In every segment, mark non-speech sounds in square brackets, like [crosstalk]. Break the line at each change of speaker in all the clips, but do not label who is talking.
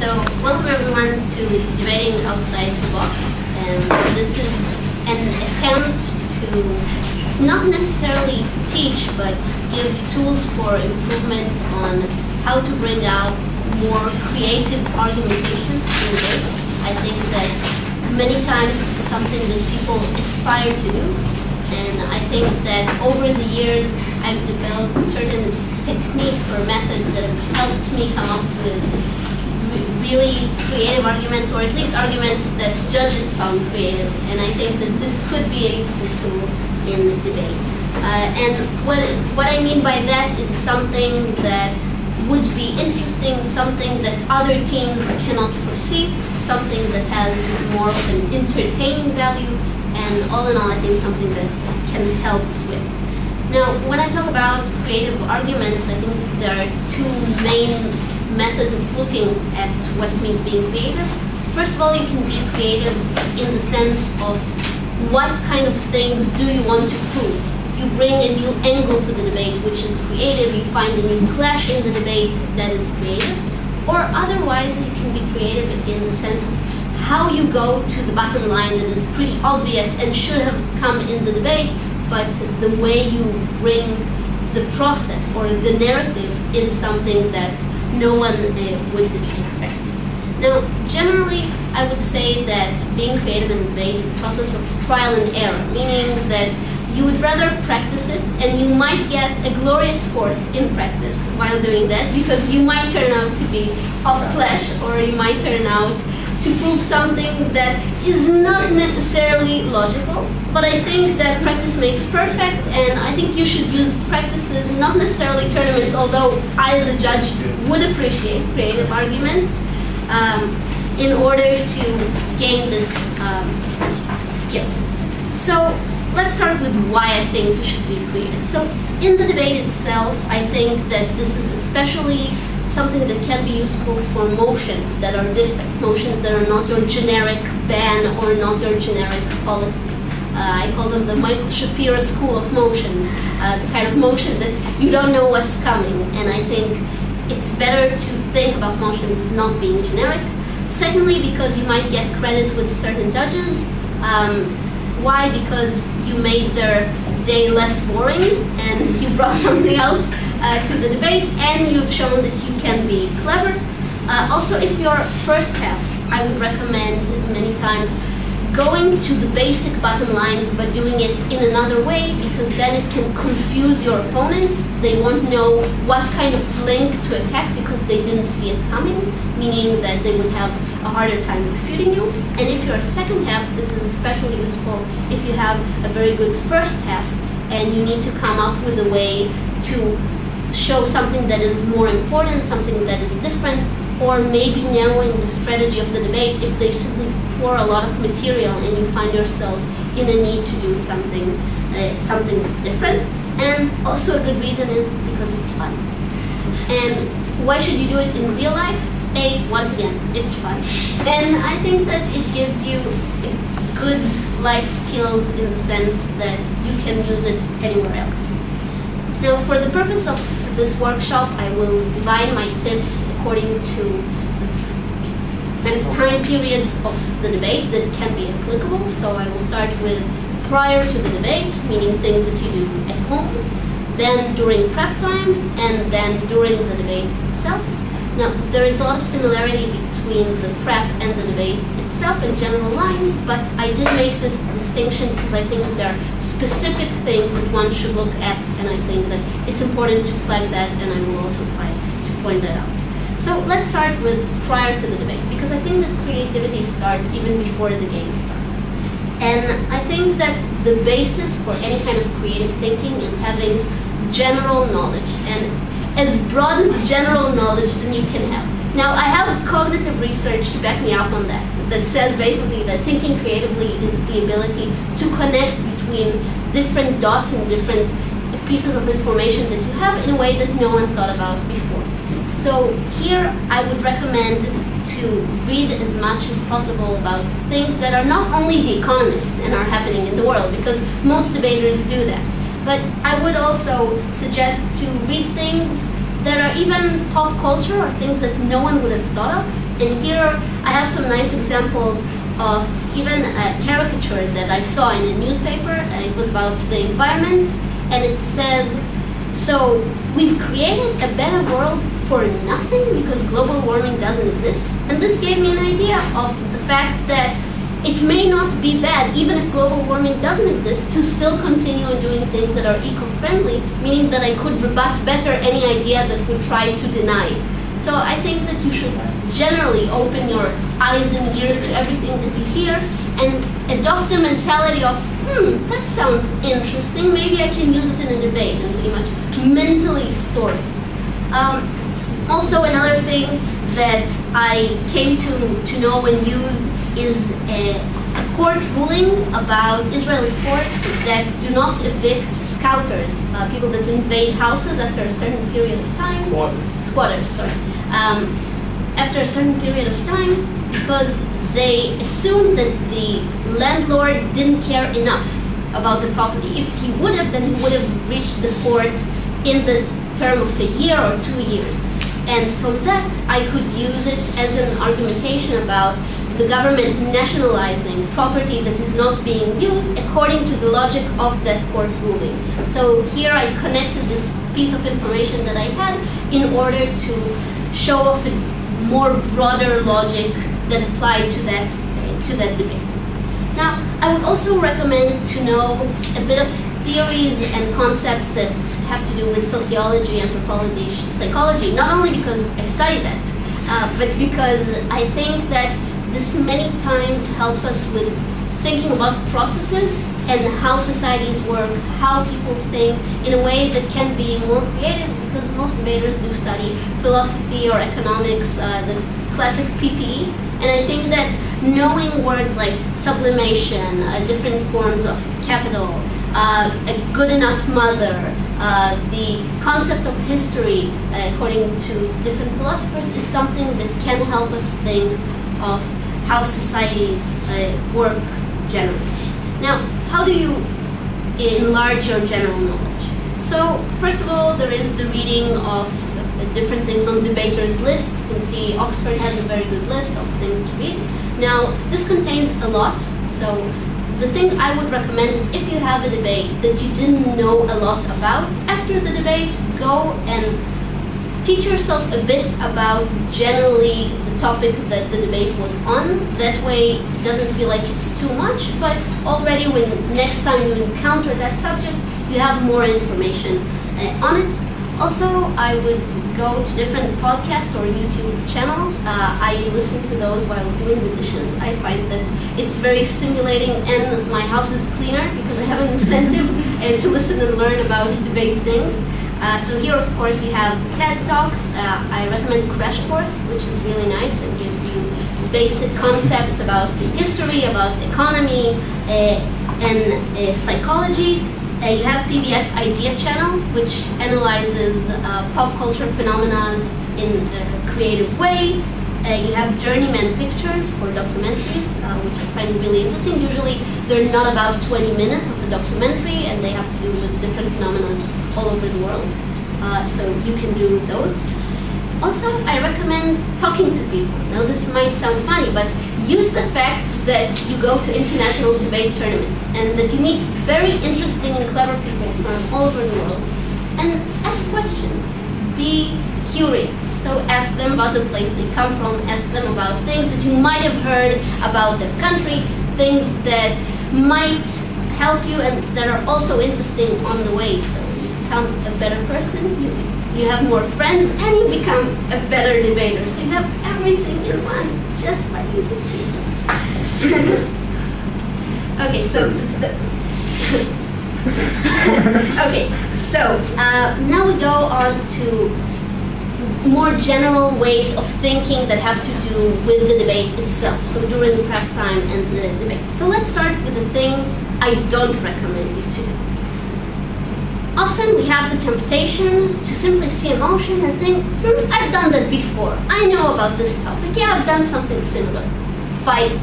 So, welcome everyone to Debating Outside the Box. And this is an attempt to not necessarily teach, but give tools for improvement on how to bring out more creative argumentation in debate. I think that many times this is something that people aspire to do. And I think that over the years, I've developed certain techniques or methods that have helped me come up with really creative arguments, or at least arguments that judges found creative. And I think that this could be a useful tool in the debate. Uh, and what, what I mean by that is something that would be interesting, something that other teams cannot foresee, something that has more of an entertaining value, and all in all, I think something that can help with. Now, when I talk about creative arguments, I think there are two main methods of looking at what it means being creative. First of all, you can be creative in the sense of what kind of things do you want to prove. You bring a new angle to the debate, which is creative. You find a new clash in the debate that is creative. Or otherwise, you can be creative in the sense of how you go to the bottom line that is pretty obvious and should have come in the debate, but the way you bring the process or the narrative is something that no one uh, would expect. Now, generally, I would say that being creative in debate is a process of trial and error, meaning that you would rather practice it and you might get a glorious fourth in practice while doing that because you might turn out to be off clash or you might turn out to prove something that is not necessarily logical, but I think that practice makes perfect, and I think you should use practices, not necessarily tournaments, although I as a judge would appreciate creative arguments, um, in order to gain this um, skill. So let's start with why I think you should be creative. So in the debate itself, I think that this is especially something that can be useful for motions that are different, motions that are not your generic ban or not your generic policy. Uh, I call them the Michael Shapiro school of motions, uh, the kind of motion that you don't know what's coming. And I think it's better to think about motions not being generic. Secondly, because you might get credit with certain judges. Um, why? Because you made their day less boring and [laughs] you brought something else uh, to the debate, and you've shown that you can be clever. Uh, also, if you're first half, I would recommend many times going to the basic bottom lines but doing it in another way because then it can confuse your opponents. They won't know what kind of link to attack because they didn't see it coming, meaning that they would have a harder time refuting you. And if you're a second half, this is especially useful if you have a very good first half and you need to come up with a way to show something that is more important, something that is different, or maybe narrowing the strategy of the debate if they simply pour a lot of material and you find yourself in a need to do something, uh, something different. And also a good reason is because it's fun. And why should you do it in real life? A, once again, it's fun. And I think that it gives you good life skills in the sense that you can use it anywhere else. Now, for the purpose of this workshop, I will divide my tips according to of time periods of the debate that can be applicable. So I will start with prior to the debate, meaning things that you do at home, then during prep time, and then during the debate itself. Now, there is a lot of similarity between the prep and the debate itself in general lines, but I did make this distinction because I think there are specific things that one should look at, and I think that it's important to flag that, and I will also try to point that out. So let's start with prior to the debate, because I think that creativity starts even before the game starts. And I think that the basis for any kind of creative thinking is having general knowledge. And as broad as general knowledge than you can have. Now, I have cognitive research to back me up on that, that says basically that thinking creatively is the ability to connect between different dots and different pieces of information that you have in a way that no one thought about before. So here, I would recommend to read as much as possible about things that are not only The Economist and are happening in the world, because most debaters do that but I would also suggest to read things that are even pop culture or things that no one would have thought of. And here I have some nice examples of even a caricature that I saw in a newspaper. It was about the environment, and it says, "So we've created a better world for nothing because global warming doesn't exist." And this gave me an idea of the fact that it may not be bad, even if global warming doesn't exist, to still continue doing things that are eco-friendly, meaning that I could rebut better any idea that would try to deny. So I think that you should generally open your eyes and ears to everything that you hear and adopt the mentality of, hmm, that sounds interesting, maybe I can use it in a debate and pretty much mentally store it. Um, also another thing that I came to, to know and used is a, a, court ruling about Israeli courts that do not evict scouters, uh, people that invade houses after a certain period of time.
Squatters.
Squatters, sorry. Um, after a certain period of time, because they assume that the landlord didn't care enough about the property. If he would have, then he would have reached the court in the term of a year or two years. And from that, I could use it as an argumentation about the government nationalizing property that is not being used according to the logic of that court ruling. So here I connected this piece of information that I had in order to show off a more broader logic that applied to that, to that debate. Now, I would also recommend to know a bit of theories and concepts that have to do with sociology, anthropology, psychology, not only because I study that, uh, but because I think that this many times helps us with thinking about processes and how societies work, how people think in a way that can be more creative because most debaters do study philosophy or economics, uh, the classic PPE. And I think that knowing words like sublimation, uh, different forms of capital, uh, a good enough mother, uh, the concept of history, uh, according to different philosophers, is something that can help us think of how societies uh, work generally. Now, how do you enlarge your general knowledge? So, first of all, there is the reading of different things on debaters list. You can see Oxford has a very good list of things to read. Now, this contains a lot, so the thing I would recommend is if you have a debate that you didn't know a lot about, after the debate, go and teach yourself a bit about generally the topic that the debate was on. That way it doesn't feel like it's too much, but already when next time you encounter that subject, you have more information uh, on it. Also, I would go to different podcasts or YouTube channels. Uh, I listen to those while doing the dishes. I find that it's very stimulating and my house is cleaner because I have an incentive uh, to listen and learn about debate things. Uh, so here, of course, you have TED Talks. Uh, I recommend Crash Course, which is really nice and gives you basic concepts about history, about economy, uh, and uh, psychology. Uh, you have PBS Idea Channel, which analyzes pop culture phenomena in a creative way. You have Journeyman Pictures for documentaries, which I find really interesting. Usually, they're not about 20 minutes of a documentary, and they have to do with different phenomena all over the world. Uh, so you can do those. Also, I recommend talking to people. Now, this might sound funny, but use the fact that you go to international debate tournaments and that you meet very interesting and clever people from all over the world and ask questions. Be curious. So ask them about the place they come from, ask them about things that you might have heard about their country, things that might help you and that are also interesting on the way. So you become a better person, you, you have more friends, and you become a better debater. So you have everything in one just by using people. [laughs] okay, so. [laughs] okay, so uh, now we go on to more general ways of thinking that have to do with the debate itself. So during the prep time and the debate. So let's start with the things I don't recommend you to do. Often we have the temptation to simply see a motion and think, hmm, I've done that before. I know about this topic. Yeah, I've done something similar. Fight.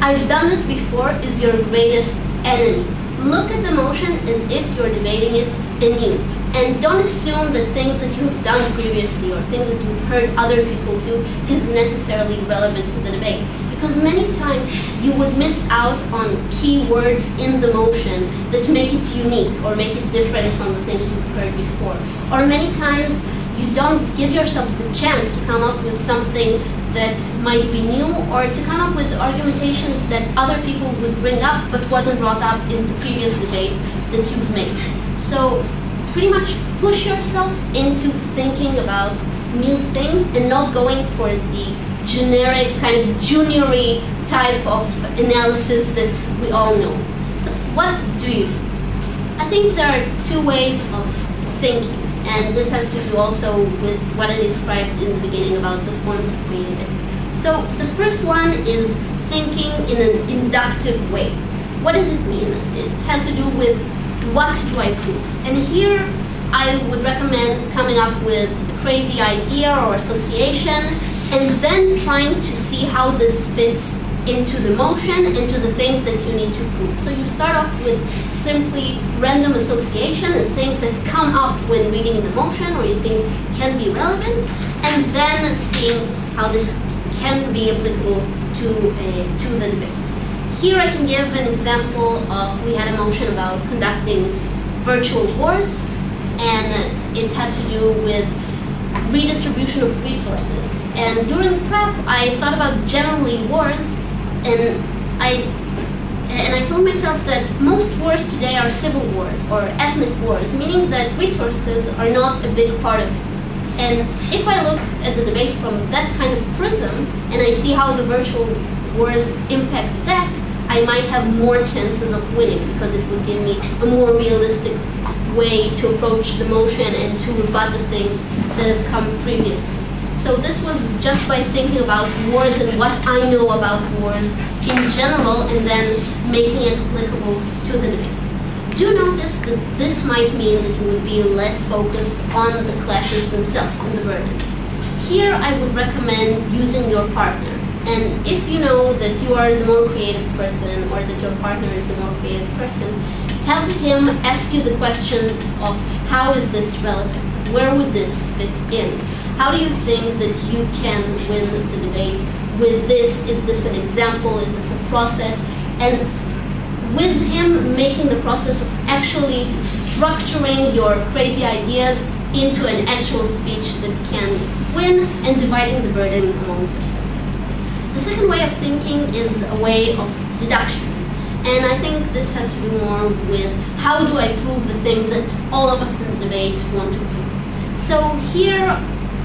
I've done it before is your greatest enemy. Look at the motion as if you're debating it And don't assume that things that you've done previously or things that you've heard other people do is necessarily relevant to the debate. Because many times you would miss out on key words in the motion that make it unique or make it different from the things you've heard before. Or many times you don't give yourself the chance to come up with something that might be new or to come up with argumentations that other people would bring up but wasn't brought up in the previous debate that you've made. So pretty much push yourself into thinking about new things and not going for the generic kind of juniory type of analysis that we all know. So what do you? I think there are two ways of thinking, and this has to do also with what I described in the beginning about the forms of creativity. So the first one is thinking in an inductive way. What does it mean? It has to do with what do I prove? And here I would recommend coming up with a crazy idea or association and then trying to see how this fits into the motion, into the things that you need to prove. So you start off with simply random association and things that come up when reading the motion or you think can be relevant, and then seeing how this can be applicable to, uh, to the debate. Here I can give an example of, we had a motion about conducting virtual wars, and it had to do with redistribution of resources. And during prep, I thought about generally wars, and I and I told myself that most wars today are civil wars or ethnic wars, meaning that resources are not a big part of it. And if I look at the debate from that kind of prism, and I see how the virtual wars impact that, I might have more chances of winning because it would give me a more realistic way to approach the motion and to rebut the things that have come previously. So this was just by thinking about wars and what I know about wars in general and then making it applicable to the debate. Do notice that this might mean that you would be less focused on the clashes themselves, on the burdens. Here I would recommend using your partner and if you know that you are the more creative person or that your partner is the more creative person, have him ask you the questions of how is this relevant? Where would this fit in? How do you think that you can win the debate with this? Is this an example? Is this a process? And with him making the process of actually structuring your crazy ideas into an actual speech that can win and dividing the burden among yourselves. The second way of thinking is a way of deduction. And I think this has to do more with how do I prove the things that all of us in the debate want to prove. So here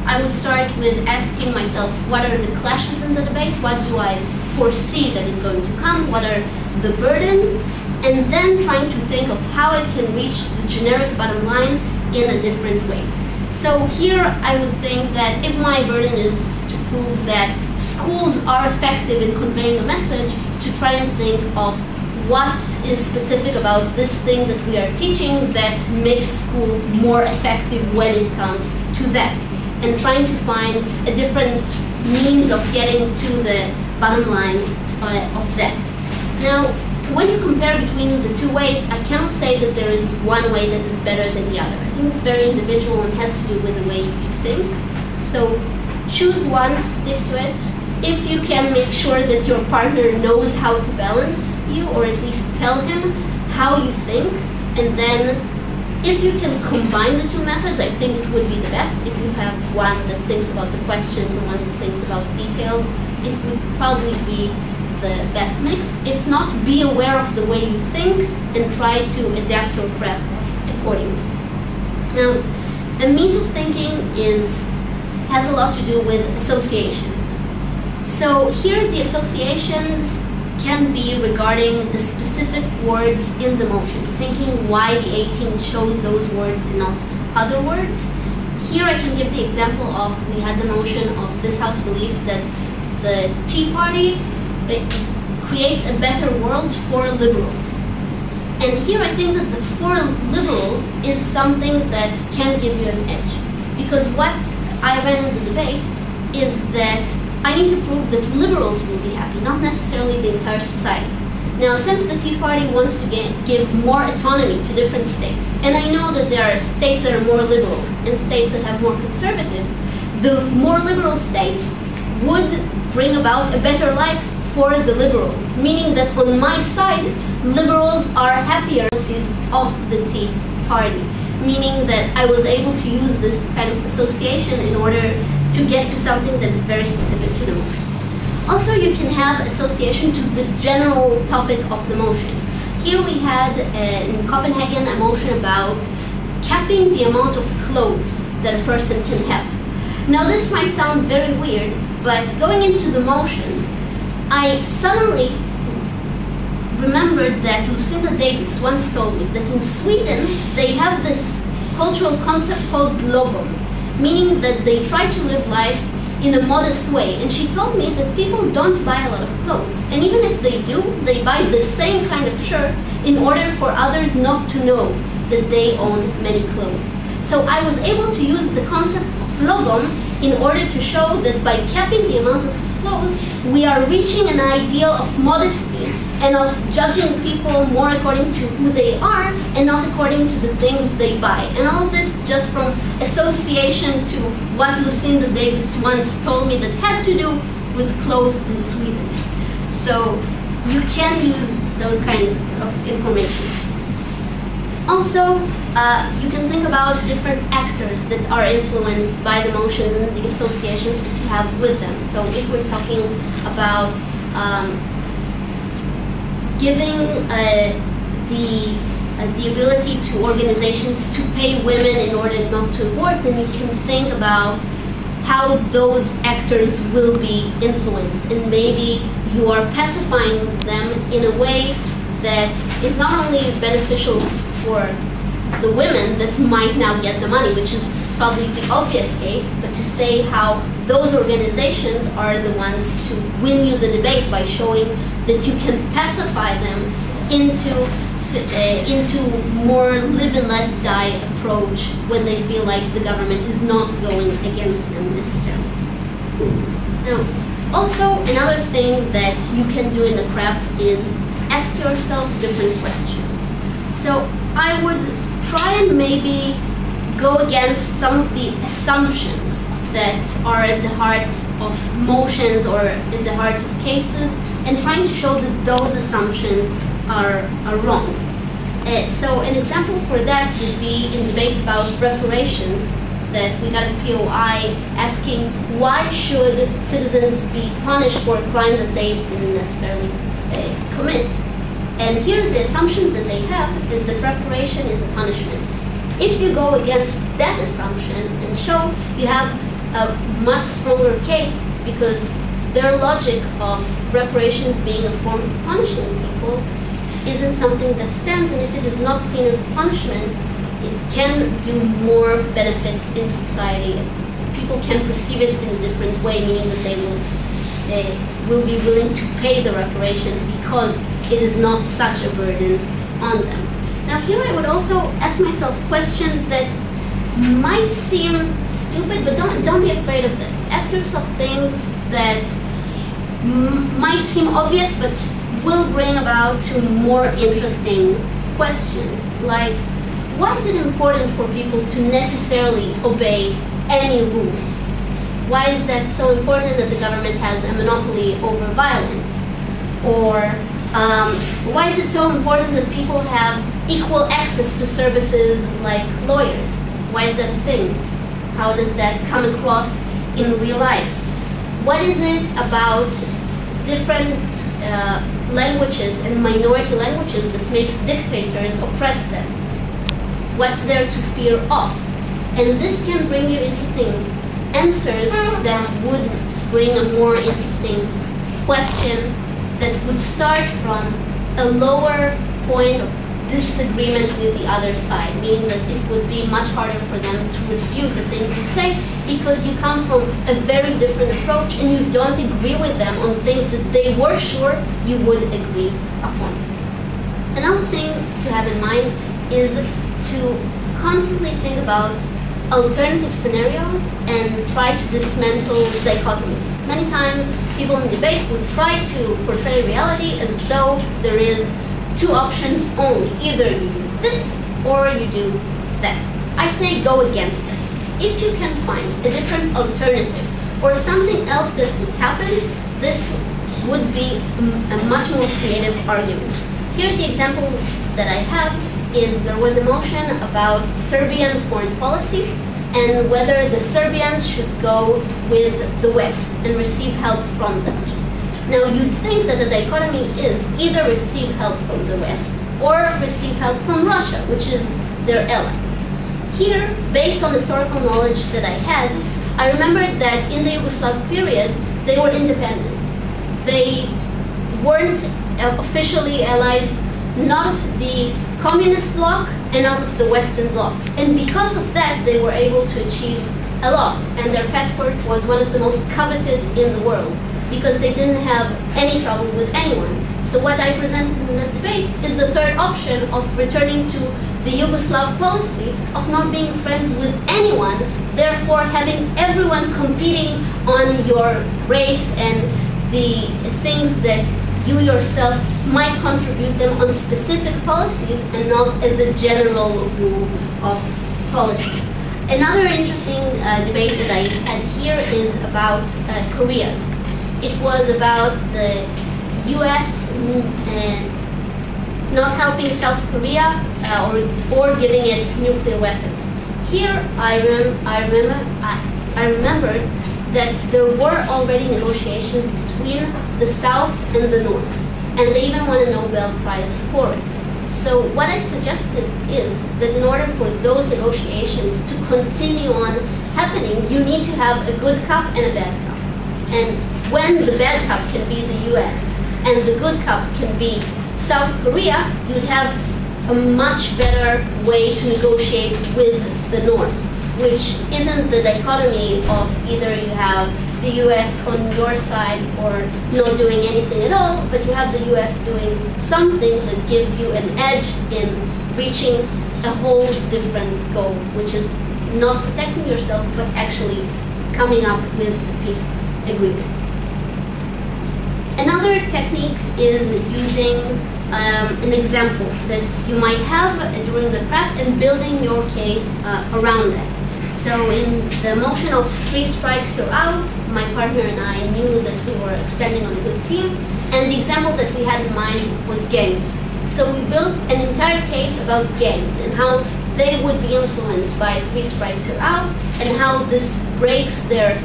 I would start with asking myself what are the clashes in the debate, what do I foresee that is going to come, what are the burdens, and then trying to think of how I can reach the generic bottom line in a different way. So here I would think that if my burden is prove that schools are effective in conveying a message, to try and think of what is specific about this thing that we are teaching that makes schools more effective when it comes to that. And trying to find a different means of getting to the bottom line uh, of that. Now, when you compare between the two ways, I cannot say that there is one way that is better than the other. I think it's very individual and has to do with the way you think. So choose one, stick to it. If you can make sure that your partner knows how to balance you, or at least tell him how you think, and then if you can combine the two methods, I think it would be the best. If you have one that thinks about the questions and one that thinks about details, it would probably be the best mix. If not, be aware of the way you think and try to adapt your prep accordingly. Now, a means of thinking is has a lot to do with associations. So here the associations can be regarding the specific words in the motion, thinking why the 18 chose those words and not other words. Here I can give the example of, we had the motion of this House believes that the Tea Party creates a better world for liberals. And here I think that the for liberals is something that can give you an edge. Because what I read in the debate is that I need to prove that liberals will be happy, not necessarily the entire society. Now, since the Tea Party wants to get, give more autonomy to different states, and I know that there are states that are more liberal and states that have more conservatives, the more liberal states would bring about a better life for the liberals, meaning that on my side, liberals are happier of the Tea Party, meaning that I was able to use this kind of association in order to get to something that is very specific to the motion. Also, you can have association to the general topic of the motion. Here we had uh, in Copenhagen a motion about capping the amount of clothes that a person can have. Now this might sound very weird, but going into the motion, I suddenly remembered that Lucinda Davis once told me that in Sweden they have this cultural concept called lagom, meaning that they try to live life in a modest way. And she told me that people don't buy a lot of clothes. And even if they do, they buy the same kind of shirt in order for others not to know that they own many clothes. So I was able to use the concept of lagom in order to show that by capping the amount of clothes, we are reaching an ideal of modesty and of judging people more according to who they are and not according to the things they buy. And all this just from association to what Lucinda Davis once told me that had to do with clothes in Sweden. So you can use those kinds of information. Also, uh, you can think about different actors that are influenced by the motions and the associations that you have with them. So if we're talking about um, giving uh, the uh, the ability to organizations to pay women in order not to abort, then you can think about how those actors will be influenced. And maybe you are pacifying them in a way that is not only beneficial for the women that might now get the money, which is probably the obvious case, but to say how those organizations are the ones to win you the debate by showing that you can pacify them into uh, into more live and let die approach when they feel like the government is not going against them necessarily. Now, also another thing that you can do in the prep is ask yourself different questions. So I would try and maybe go against some of the assumptions that are at the hearts of motions or in the hearts of cases and trying to show that those assumptions are, are wrong. Uh, so an example for that would be in debates about reparations that we got a POI asking why should citizens be punished for a crime that they didn't necessarily uh, commit. And here the assumption that they have is that reparation is a punishment. If you go against that assumption and show you have a much stronger case because their logic of reparations being a form of punishing people isn't something that stands, and if it is not seen as a punishment, it can do more benefits in society. People can perceive it in a different way, meaning that they will they will be willing to pay the reparation because it is not such a burden on them. Now here I would also ask myself questions that might seem stupid, but don't, don't be afraid of it. Ask yourself things that might seem obvious, but will bring about to more interesting questions. Like, why is it important for people to necessarily obey any rule? Why is that so important that the government has a monopoly over violence? Or um, why is it so important that people have equal access to services like lawyers? Why is that a thing? How does that come across in real life? What is it about different uh, languages and minority languages that makes dictators oppress them? What's there to fear of? And this can bring you interesting answers that would bring a more interesting question that would start from a lower point of disagreement with the other side, meaning that it would be much harder for them to refute the things you say because you come from a very different approach and you don't agree with them on things that they were sure you would agree upon. Another thing to have in mind is to constantly think about alternative scenarios and try to dismantle dichotomies. Many times people in debate would try to portray reality as though there is two options only. Either you do this or you do that. I say go against it. If you can find a different alternative or something else that would happen, this would be a much more creative argument. Here are the examples that I have is there was a motion about Serbian foreign policy and whether the Serbians should go with the West and receive help from them. Now you'd think that the dichotomy is either receive help from the West or receive help from Russia, which is their ally. Here, based on historical knowledge that I had, I remembered that in the Yugoslav period, they were independent. They weren't uh, officially allies, not the communist bloc and out of the Western bloc. And because of that, they were able to achieve a lot. And their passport was one of the most coveted in the world because they didn't have any trouble with anyone. So what I presented in that debate is the third option of returning to the Yugoslav policy of not being friends with anyone, therefore having everyone competing on your race and the things that you yourself might contribute them on specific policies and not as a general rule of policy. Another interesting uh, debate that I had here is about uh, Koreas. It was about the U.S. Uh, not helping South Korea uh, or, or giving it nuclear weapons. Here, I, rem I, remember, I, I remembered that there were already negotiations between the South and the North, and they even won a Nobel Prize for it. So what I suggested is that in order for those negotiations to continue on happening, you need to have a good cup and a bad cup. And when the bad cup can be the US and the good cup can be South Korea, you'd have a much better way to negotiate with the North, which isn't the dichotomy of either you have the US on your side or not doing anything at all, but you have the US doing something that gives you an edge in reaching a whole different goal, which is not protecting yourself, but actually coming up with a peace agreement. Another technique is using um, an example that you might have during the prep and building your case uh, around that. So in the motion of three strikes you're out, my partner and I knew that we were extending on a good team, and the example that we had in mind was gangs. So we built an entire case about gangs and how they would be influenced by three strikes you're out, and how this breaks their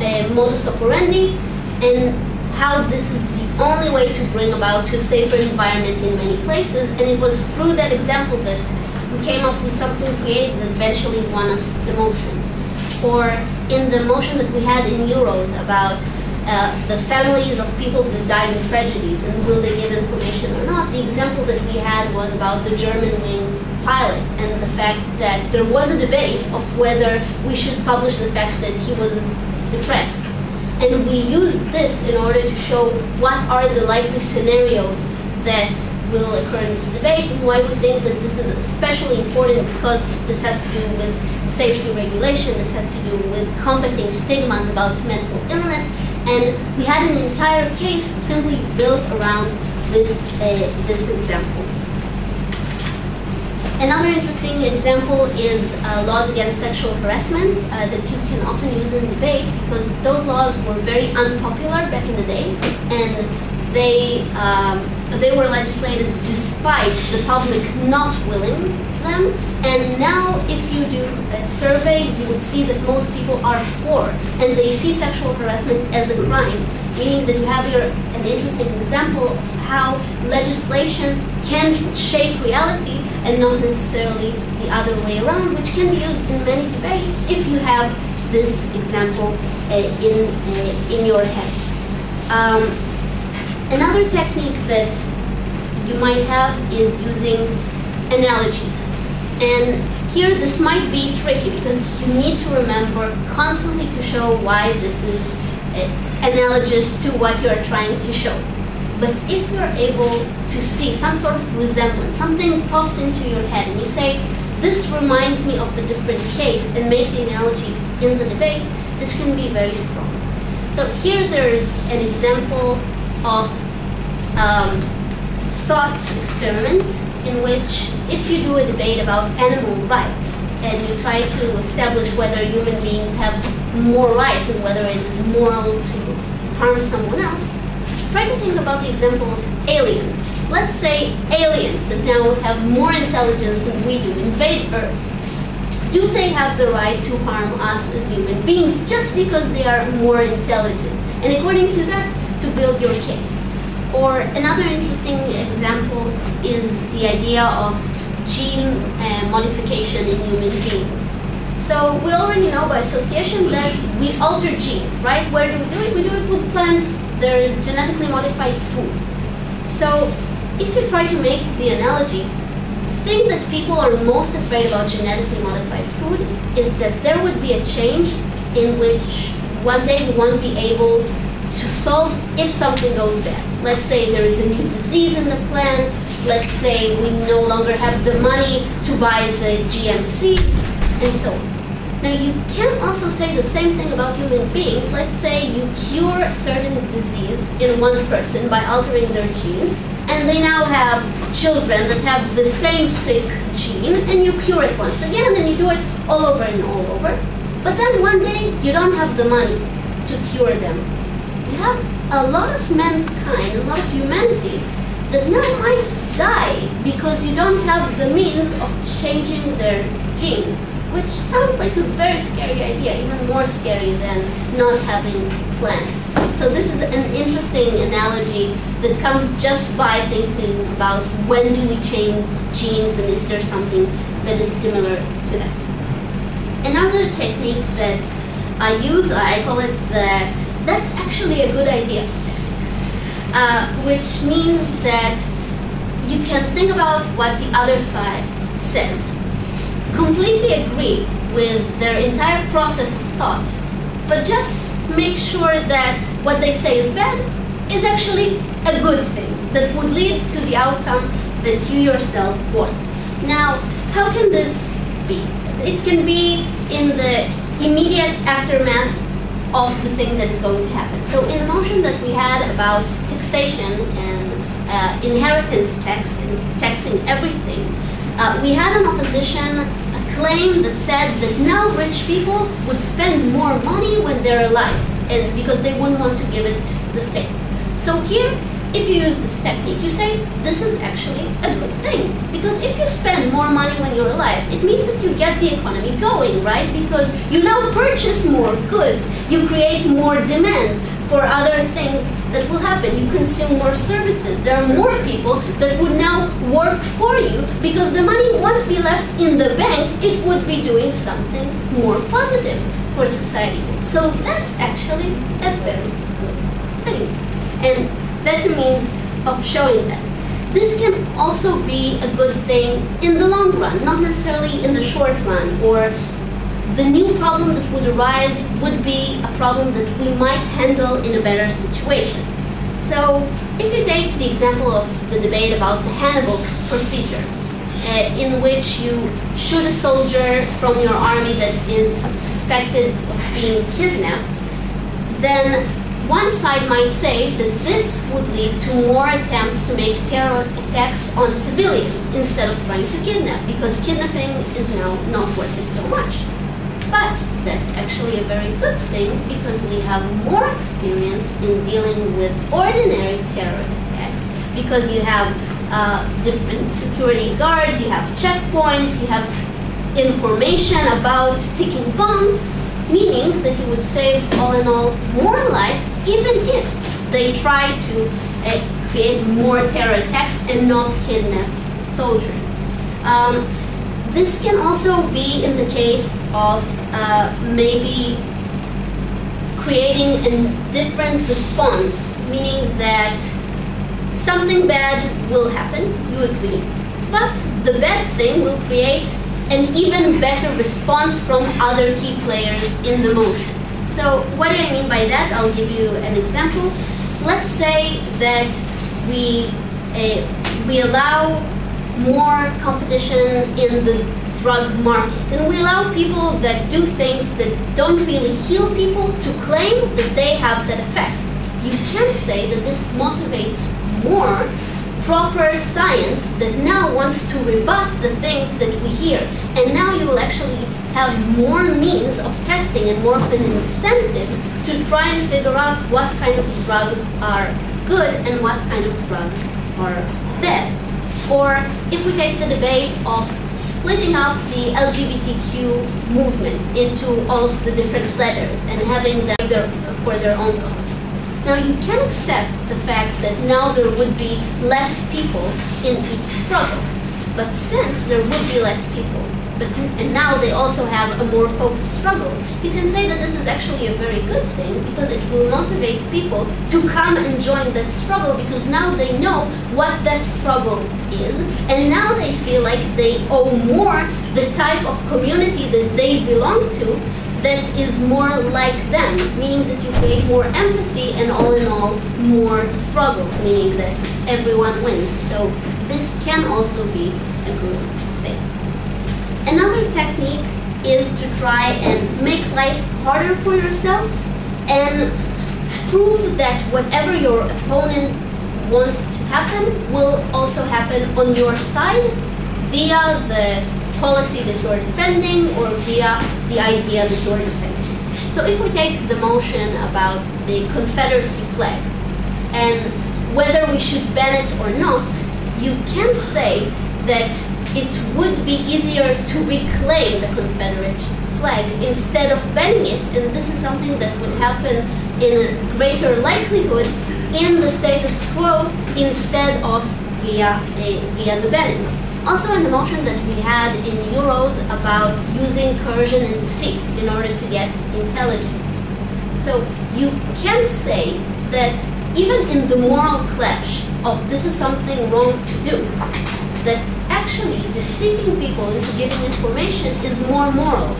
uh, modus operandi, and how this is the only way to bring about a safer environment in many places. And it was through that example that we came up with something creative that eventually won us the motion. Or in the motion that we had in Euros about uh, the families of people that died in tragedies and will they give information or not, the example that we had was about the German wings pilot and the fact that there was a debate of whether we should publish the fact that he was depressed and we used this in order to show what are the likely scenarios that will occur in this debate and why we think that this is especially important because this has to do with safety regulation, this has to do with combating stigmas about mental illness, and we had an entire case simply built around this, uh, this example. Another interesting example is uh, laws against sexual harassment uh, that you can often use in debate because those laws were very unpopular back in the day and they, um, they were legislated despite the public not willing them. And now if you do a survey, you would see that most people are for and they see sexual harassment as a crime, meaning that you have here an interesting example of how legislation can shape reality and not necessarily the other way around, which can be used in many debates if you have this example uh, in, uh, in your head. Um, another technique that you might have is using analogies. And here this might be tricky because you need to remember constantly to show why this is uh, analogous to what you're trying to show. But if you're able to see some sort of resemblance, something pops into your head and you say, this reminds me of a different case and make the analogy in the debate, this can be very strong. So here there's an example of um, thought experiment in which if you do a debate about animal rights and you try to establish whether human beings have more rights and whether it is moral to harm someone else, try to think about the example of aliens. Let's say aliens that now have more intelligence than we do invade Earth. Do they have the right to harm us as human beings just because they are more intelligent? And according to that, to build your case. Or another interesting example is the idea of gene uh, modification in human beings. So we already know by association that we alter genes, right? Where do we do it? We do it with plants. There is genetically modified food. So if you try to make the analogy, the thing that people are most afraid about genetically modified food is that there would be a change in which one day we won't be able to solve if something goes bad. Let's say there is a new disease in the plant. Let's say we no longer have the money to buy the GM seeds, and so on. Now you can also say the same thing about human beings. Let's say you cure a certain disease in one person by altering their genes, and they now have children that have the same sick gene, and you cure it once again, and you do it all over and all over. But then one day you don't have the money to cure them you have a lot of mankind, a lot of humanity that now might die because you don't have the means of changing their genes, which sounds like a very scary idea, even more scary than not having plants. So this is an interesting analogy that comes just by thinking about when do we change genes and is there something that is similar to that. Another technique that I use, I call it the that's actually a good idea. Uh, which means that you can think about what the other side says, completely agree with their entire process of thought, but just make sure that what they say is bad is actually a good thing that would lead to the outcome that you yourself want. Now, how can this be? It can be in the immediate aftermath of the thing that is going to happen. So in the motion that we had about taxation and uh, inheritance tax and taxing everything, uh, we had an opposition a claim that said that now rich people would spend more money when they're alive and because they wouldn't want to give it to the state. So here if you use this technique, you say, this is actually a good thing. Because if you spend more money when you're alive, it means that you get the economy going, right? Because you now purchase more goods, you create more demand for other things that will happen. You consume more services. There are more people that would now work for you because the money won't be left in the bank, it would be doing something more positive for society. So that's actually a very good thing. And that's a means of showing that. This can also be a good thing in the long run, not necessarily in the short run, or the new problem that would arise would be a problem that we might handle in a better situation. So if you take the example of the debate about the Hannibal's procedure, uh, in which you shoot a soldier from your army that is suspected of being kidnapped, then one side might say that this would lead to more attempts to make terror attacks on civilians instead of trying to kidnap, because kidnapping is now not worth it so much. But that's actually a very good thing because we have more experience in dealing with ordinary terror attacks because you have uh, different security guards, you have checkpoints, you have information about ticking bombs, meaning that you would save, all in all, more lives, even if they try to uh, create more terror attacks and not kidnap soldiers. Um, this can also be in the case of uh, maybe creating a different response, meaning that something bad will happen, you agree, but the bad thing will create an even better response from other key players in the motion. So what do I mean by that? I'll give you an example. Let's say that we, uh, we allow more competition in the drug market. And we allow people that do things that don't really heal people to claim that they have that effect. You can say that this motivates more proper science that now wants to rebut the things that we hear. And now you will actually have more means of testing and more of an incentive to try and figure out what kind of drugs are good and what kind of drugs are bad. Or if we take the debate of splitting up the LGBTQ movement into all of the different letters and having them for their own cause. Now you can accept the fact that now there would be less people in each struggle, but since there would be less people, but and now they also have a more focused struggle, you can say that this is actually a very good thing because it will motivate people to come and join that struggle because now they know what that struggle is, and now they feel like they owe more the type of community that they belong to that is more like them, meaning that you create more empathy and all in all more struggles, meaning that everyone wins. So this can also be a good thing. Another technique is to try and make life harder for yourself and prove that whatever your opponent wants to happen will also happen on your side via the policy that you're defending or via the idea that you're defending. So if we take the motion about the Confederacy flag and whether we should ban it or not, you can say that it would be easier to reclaim the Confederate flag instead of banning it, and this is something that would happen in a greater likelihood in the status quo instead of via, via the banning. Also in the motion that we had in Euros about using coercion and deceit in order to get intelligence. So you can say that even in the moral clash of this is something wrong to do, that actually deceiving people into giving information is more moral.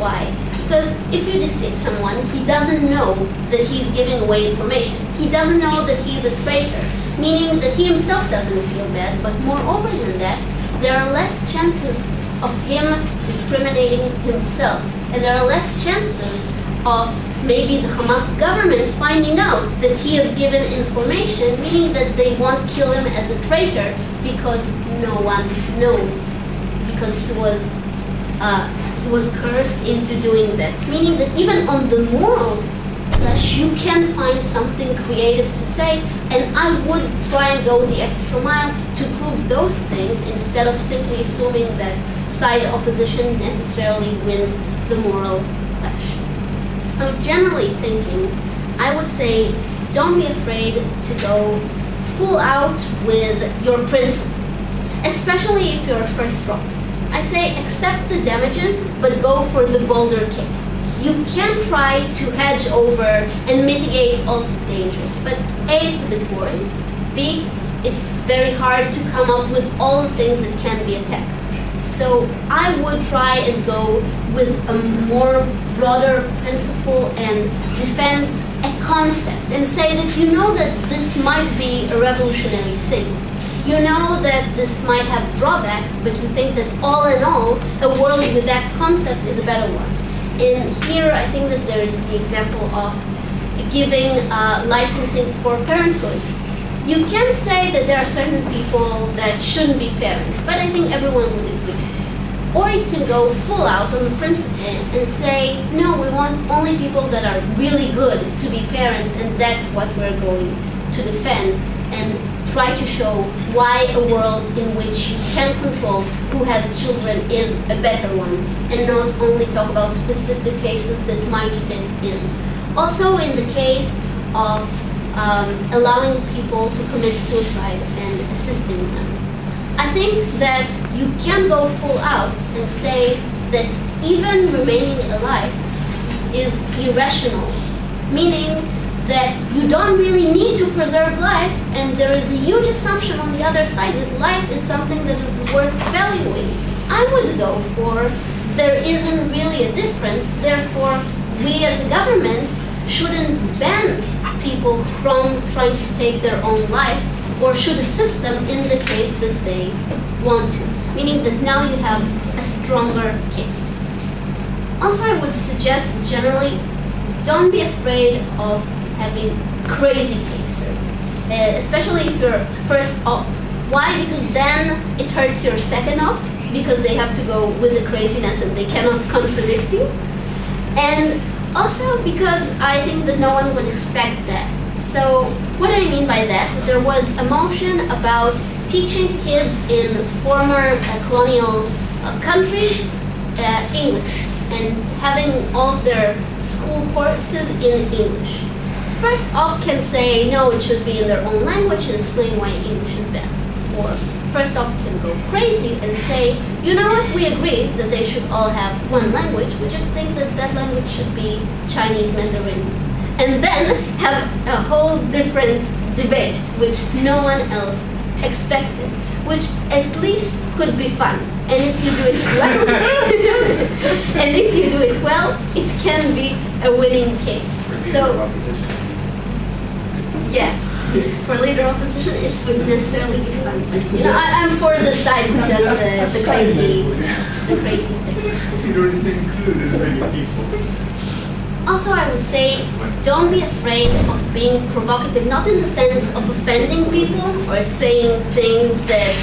Why? Because if you deceive someone, he doesn't know that he's giving away information. He doesn't know that he's a traitor, meaning that he himself doesn't feel bad, but moreover than that, there are less chances of him discriminating himself. And there are less chances of maybe the Hamas government finding out that he has given information, meaning that they won't kill him as a traitor because no one knows, because he was uh, he was cursed into doing that. Meaning that even on the moral flesh, you can find something creative to say, and I would try and go the extra mile to prove those things instead of simply assuming that side opposition necessarily wins the moral clash. Now, generally thinking, I would say don't be afraid to go full out with your principle, especially if you're a first pro. I say accept the damages, but go for the bolder case you can try to hedge over and mitigate all the dangers. But A, it's a bit boring. B, it's very hard to come up with all the things that can be attacked. So I would try and go with a more broader principle and defend a concept and say that you know that this might be a revolutionary thing. You know that this might have drawbacks, but you think that all in all, a world with that concept is a better one. And here, I think that there is the example of giving uh, licensing for parenthood. You can say that there are certain people that shouldn't be parents, but I think everyone would agree. Or you can go full out on the principle and say, no, we want only people that are really good to be parents, and that's what we're going to defend. And try to show why a world in which you can control who has children is a better one, and not only talk about specific cases that might fit in. Also, in the case of um, allowing people to commit suicide and assisting them. I think that you can go full out and say that even remaining alive is irrational, meaning that you don't really need to preserve life, and there is a huge assumption on the other side that life is something that is worth valuing. I would go for there isn't really a difference, therefore, we as a government shouldn't ban people from trying to take their own lives or should assist them in the case that they want to, meaning that now you have a stronger case. Also, I would suggest generally don't be afraid of having crazy cases, uh, especially if you're first up. Why? Because then it hurts your second up because they have to go with the craziness and they cannot [laughs] contradict you. And also because I think that no one would expect that. So what do I mean by that, there was a motion about teaching kids in former uh, colonial uh, countries uh, English and having all of their school courses in English. First op can say, no, it should be in their own language and explain why English is bad. Or first op can go crazy and say, you know what, we agree that they should all have one language, we just think that that language should be Chinese Mandarin. And then have a whole different debate, which no one else expected, which at least could be fun. And if you do it well, [laughs] and if you do it well, it can be a winning case. So, yeah, for leader opposition, it would necessarily be fun. But, you know, I, am for the side who says uh, the crazy, the crazy thing.
You don't include as many people.
Also, I would say, don't be afraid of being provocative, not in the sense of offending people or saying things that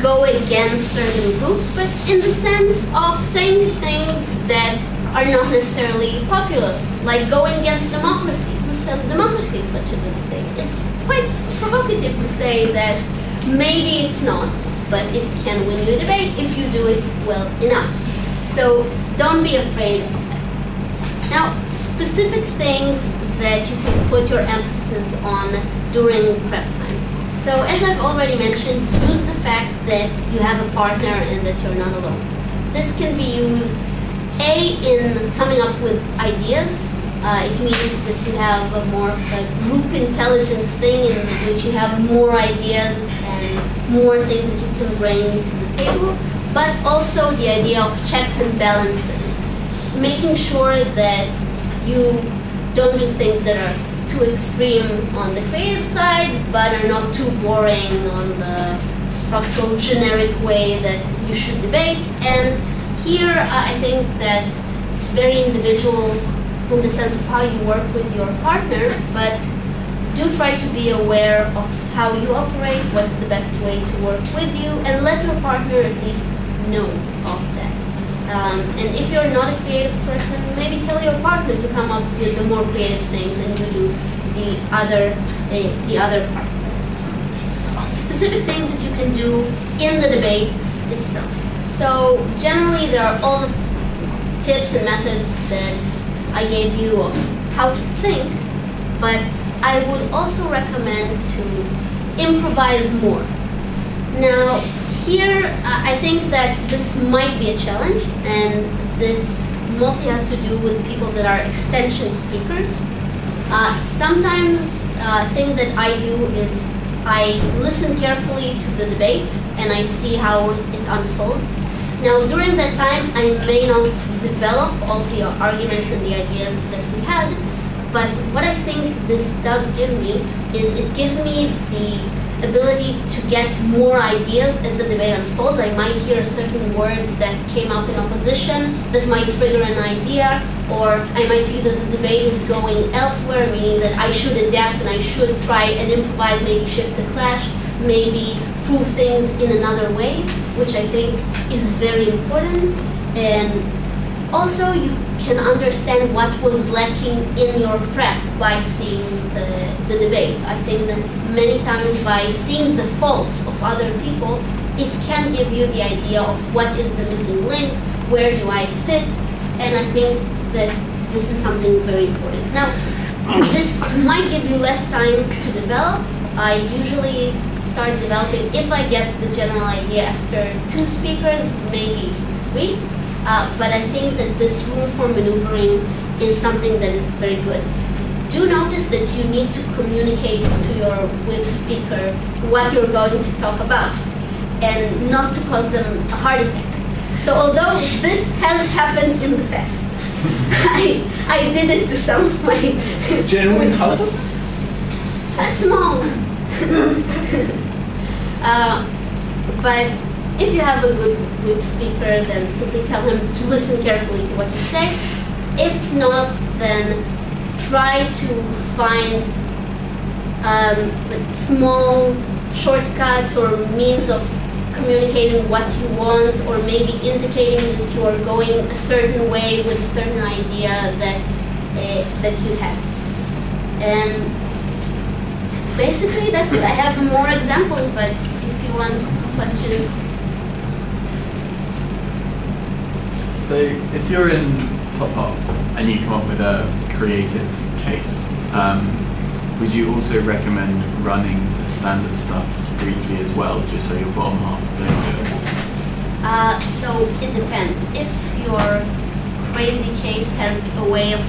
go against certain groups, but in the sense of saying things that are not necessarily popular, like going against democracy. Who says democracy is such a good thing? It's quite provocative to say that maybe it's not, but it can win you a debate if you do it well enough. So don't be afraid of that. Now, specific things that you can put your emphasis on during prep time. So as I've already mentioned, use the fact that you have a partner and that you're not alone. This can be used A, in coming up with ideas. Uh, it means that you have a more of a group intelligence thing in which you have more ideas and more things that you can bring to the table, but also the idea of checks and balances. Making sure that you don't do things that are too extreme on the creative side, but are not too boring on the structural, generic way that you should debate. And here, I think that it's very individual in the sense of how you work with your partner, but do try to be aware of how you operate, what's the best way to work with you, and let your partner at least know of that. Um, and if you're not a creative person, maybe tell your partner to come up with the more creative things and you do the other, uh, the other part. Specific things that you can do in the debate itself. So generally there are all the tips and methods that I gave you of how to think, but I would also recommend to improvise more. Now, here, I think that this might be a challenge, and this mostly has to do with people that are extension speakers. Uh, sometimes, uh, thing that I do is I listen carefully to the debate and I see how it unfolds. Now, during that time, I may not develop all the arguments and the ideas that we had, but what I think this does give me is it gives me the ability to get more ideas as the debate unfolds. I might hear a certain word that came up in opposition that might trigger an idea, or I might see that the debate is going elsewhere, meaning that I should adapt and I should try and improvise, maybe shift the clash, maybe prove things in another way, which I think is very important. And also, you can understand what was lacking in your prep by seeing the, the debate. I think that many times by seeing the faults of other people, it can give you the idea of what is the missing link, where do I fit, and I think that this is something very important. Now, this might give you less time to develop. I usually start developing, if I get the general idea after two speakers, maybe three. Uh, but I think that this room for maneuvering is something that is very good. Do notice that you need to communicate to your whip speaker what you're going to talk about and not to cause them a heart attack. So although this has happened in the past, [laughs] I, I did it to some [laughs] of my...
Genuine
A small [laughs] uh, but if you have a good whip speaker, then simply tell him to listen carefully to what you say. If not, then try to find um, like small shortcuts or means of communicating what you want or maybe indicating that you are going a certain way with a certain idea that uh, that you have. And basically that's it. I have more examples, but if you want a question.
So if you're in Top Half and you come up with a creative case, um, would you also recommend running the standard stuff briefly as well, just so your bottom half don't do?
Uh, so it depends. If your crazy case has a way of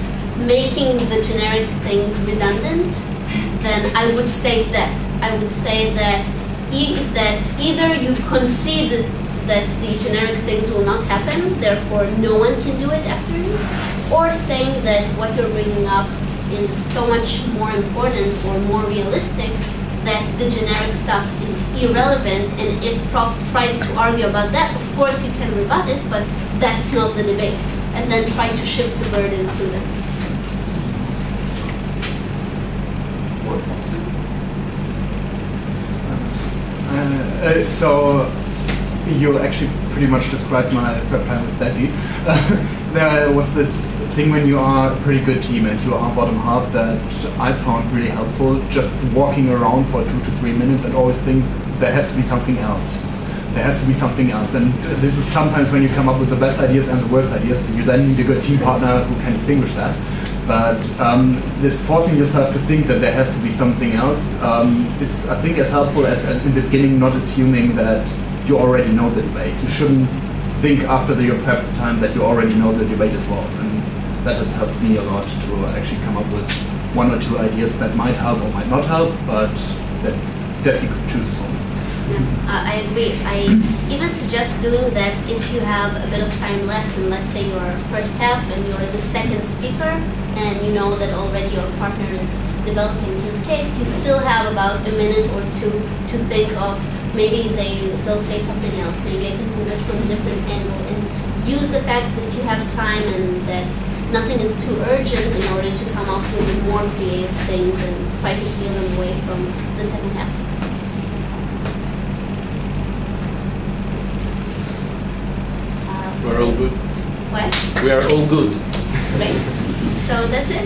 making the generic things redundant, then I would state that. I would say that e that either you concede that the generic things will not happen, therefore no one can do it after you, or saying that what you're bringing up is so much more important or more realistic that the generic stuff is irrelevant and if Prop tries to argue about that, of course you can rebut it, but that's not the debate. And then try to shift the burden to them.
Uh, uh, so you actually pretty much described my prep plan with Desi. [laughs] there was this thing when you are a pretty good team and you are bottom half that I found really helpful. Just walking around for two to three minutes and always think there has to be something else. There has to be something else. And this is sometimes when you come up with the best ideas and the worst ideas. You then need a good team partner who can distinguish that. But um, this forcing yourself to think that there has to be something else um, is, I think, as helpful as in the beginning not assuming that you already know the debate. You shouldn't think after the, your prep time that you already know the debate as well. And that has helped me a lot to actually come up with one or two ideas that might help or might not help, but that Desi could choose from.
Uh, I agree. I even suggest doing that if you have a bit of time left, and let's say you're first half and you're the second speaker, and you know that already your partner is developing his case, you still have about a minute or two to think of maybe they they'll say something else. Maybe I can move it from a different angle, and use the fact that you have time and that nothing is too urgent in order to come up with more creative things and try to steal them away from the second half.
Uh, We're all good.
What?
We are all good.
Great. So that's it.